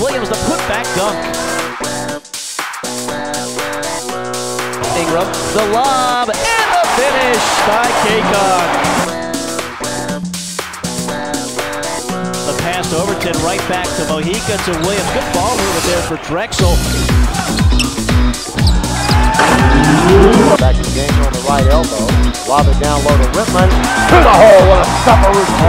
Williams, the putback dunk. Ingram, the lob, and the finish by Kaycon. The pass to Overton, right back to Mojica to Williams. Good ball movement there for Drexel. Back to Daniel on the right elbow. Lob it down low to Rittman. To the hole. What a stopper.